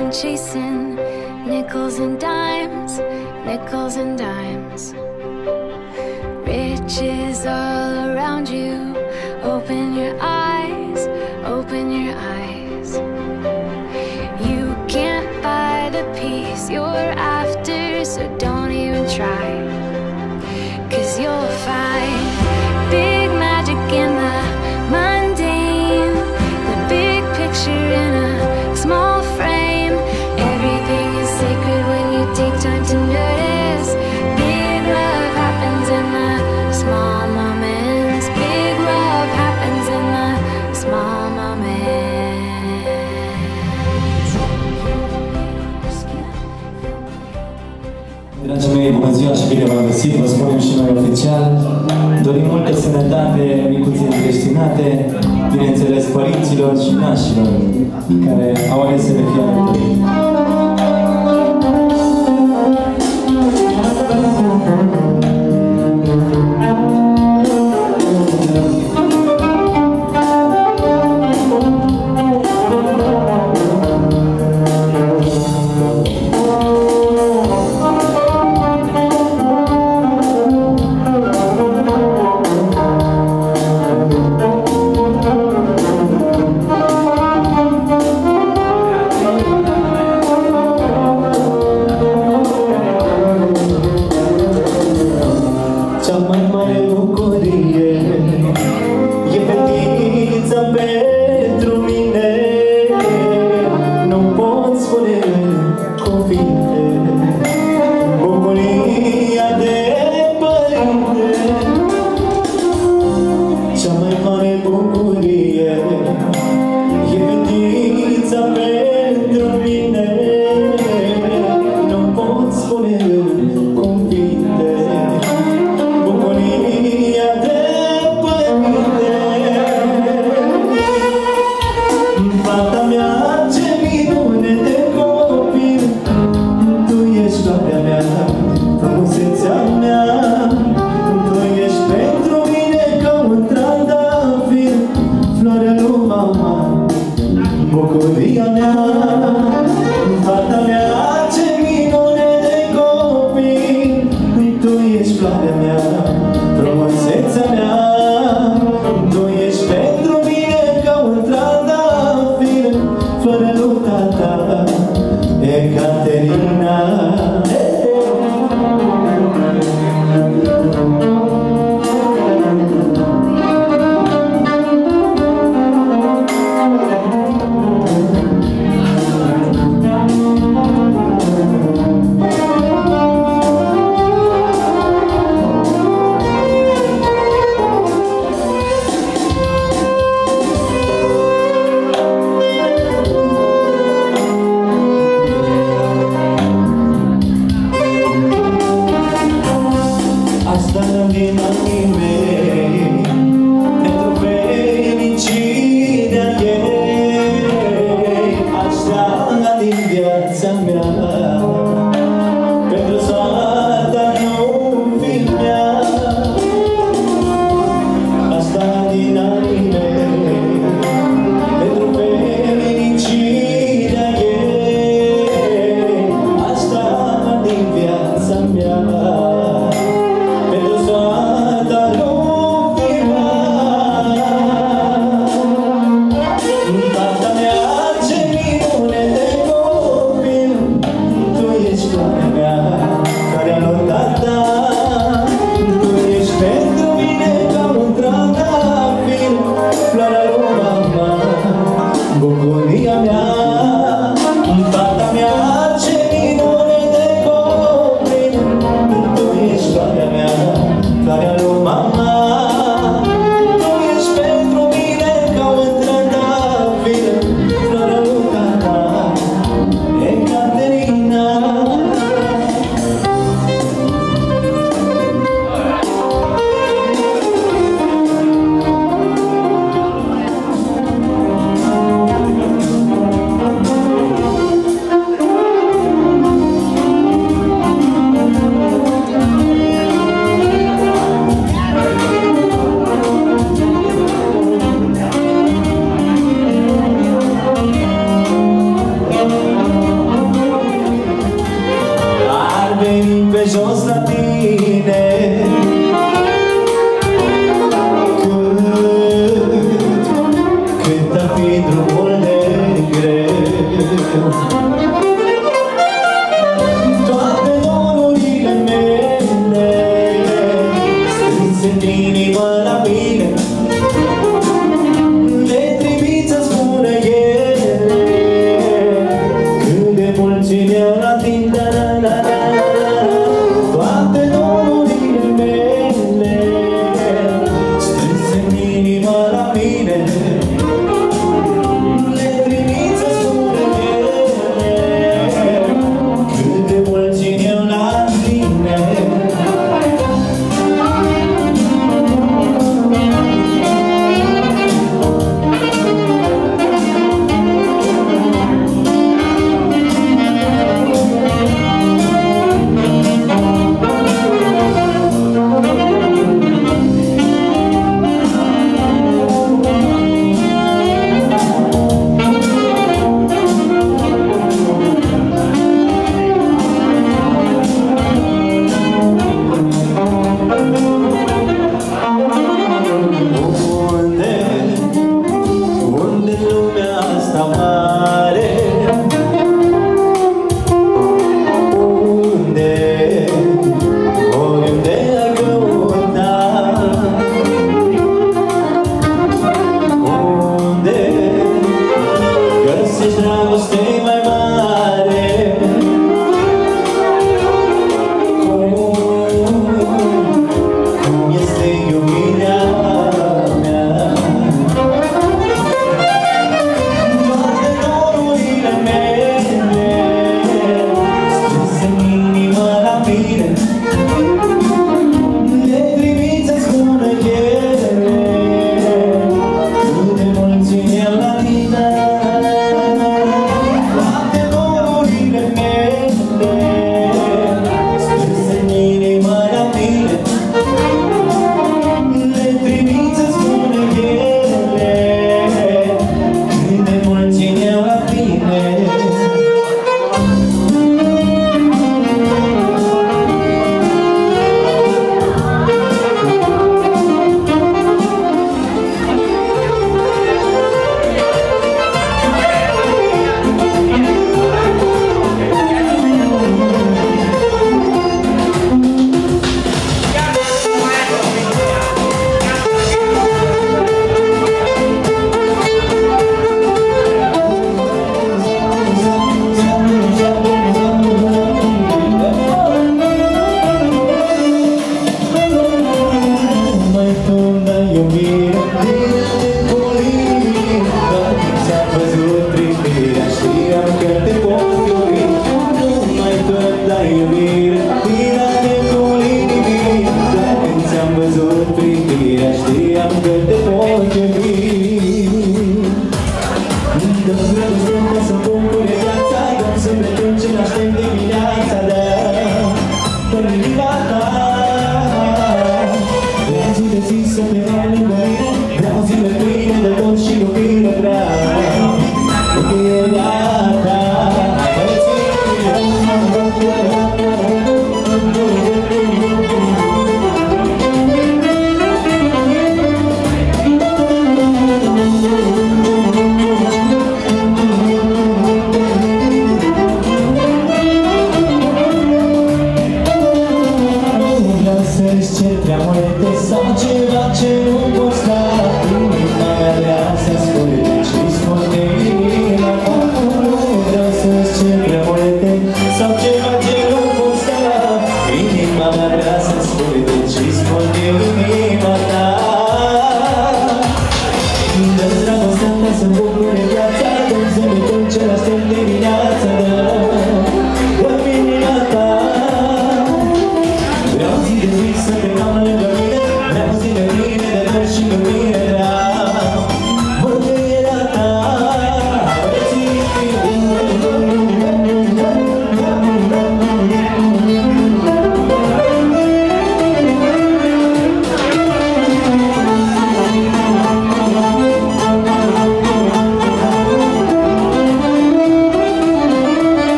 and chasing nickels and dimes, nickels and dimes. Riches all around you. Open your eyes, open your eyes. You can't buy the peace you're after, so don't even try. Cause you'll find. bine v-am găsit, vă spunem și noi oficial. Dorim multă sănătate, micuții încreștinate, bineînțeles părinților și nașilor care au ales să ne fie alături.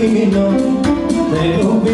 divino, te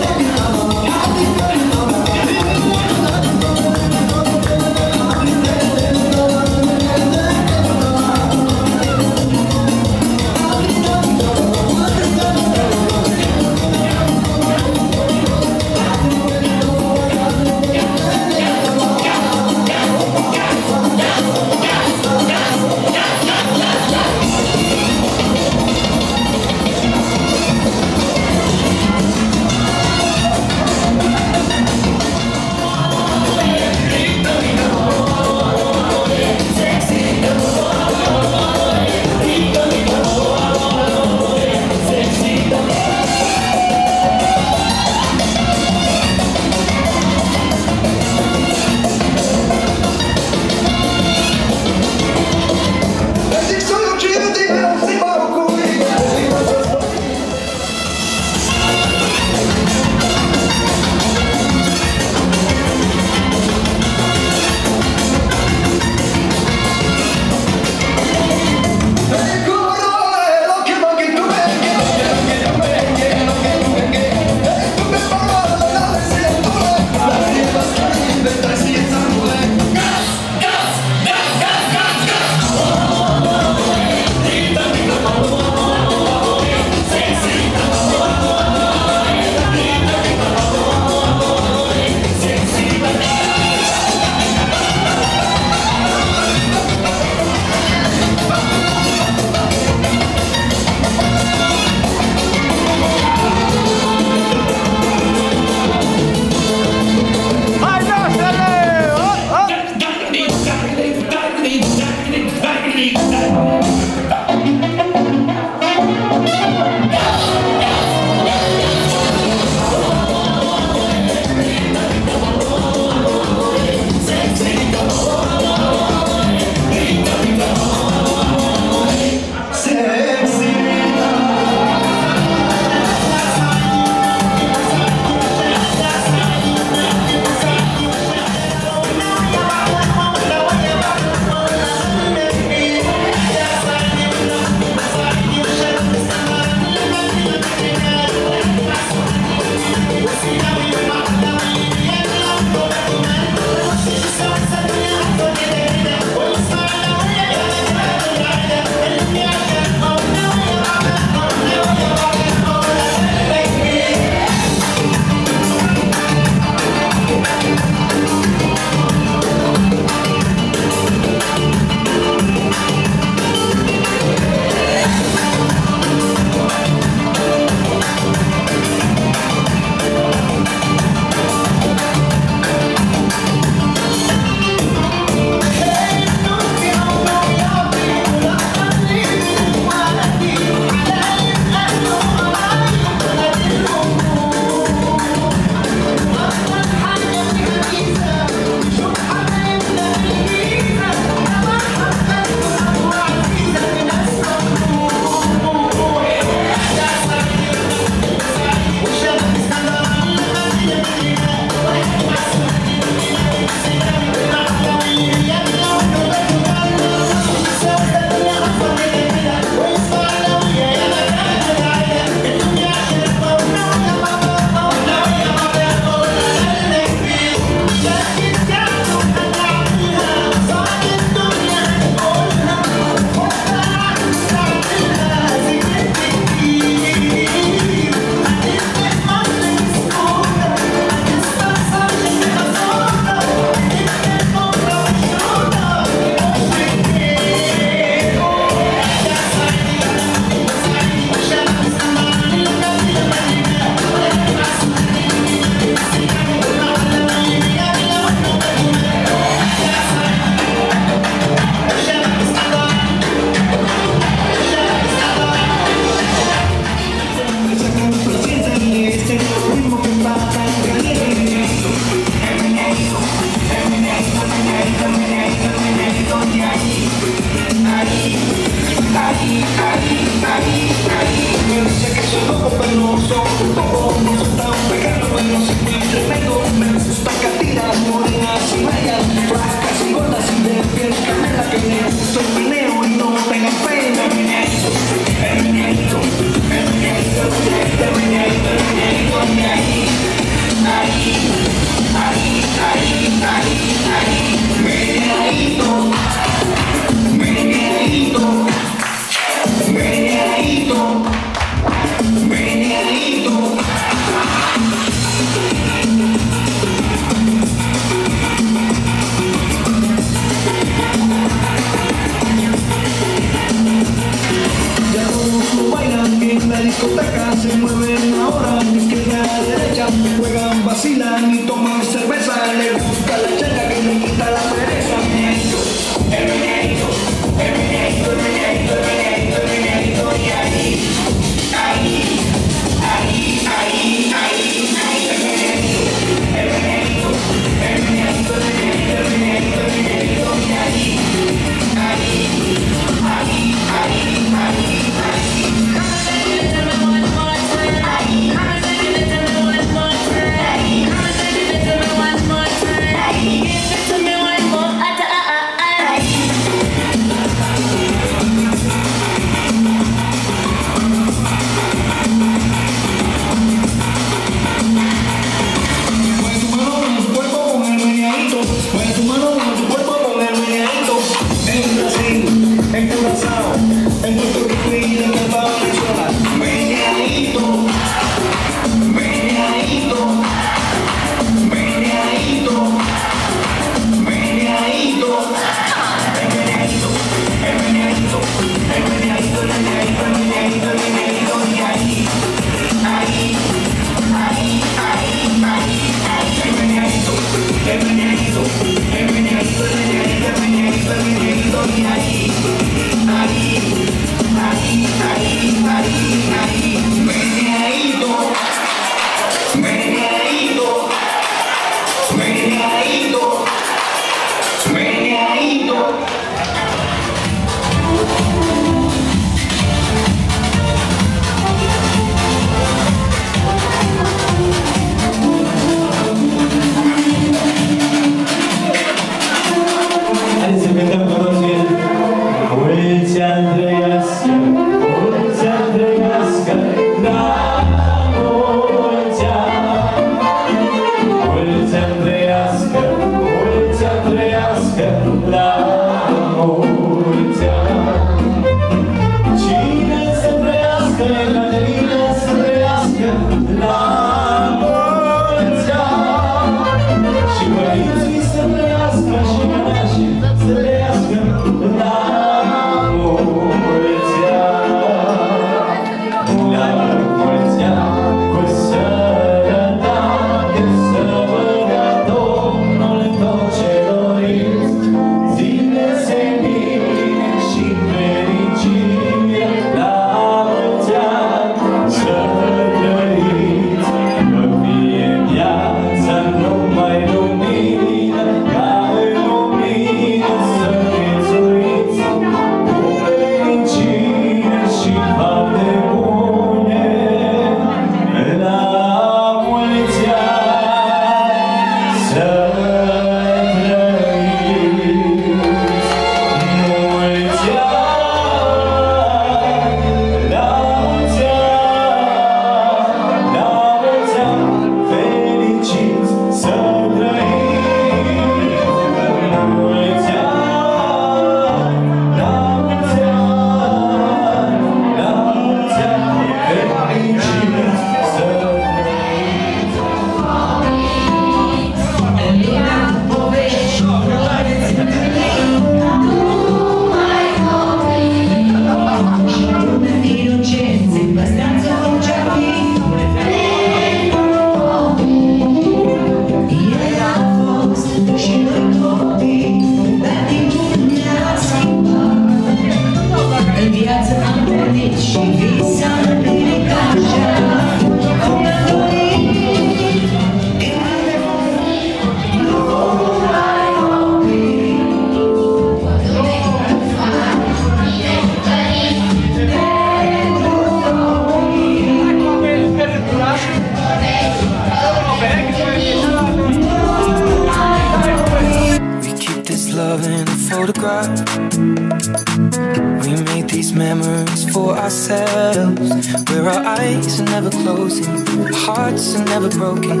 Minds are never closing, hearts are never broken,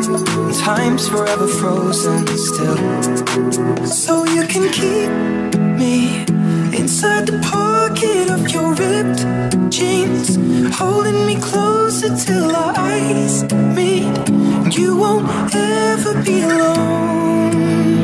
time's forever frozen still. So you can keep me inside the pocket of your ripped jeans, holding me closer till our eyes meet. You won't ever be alone.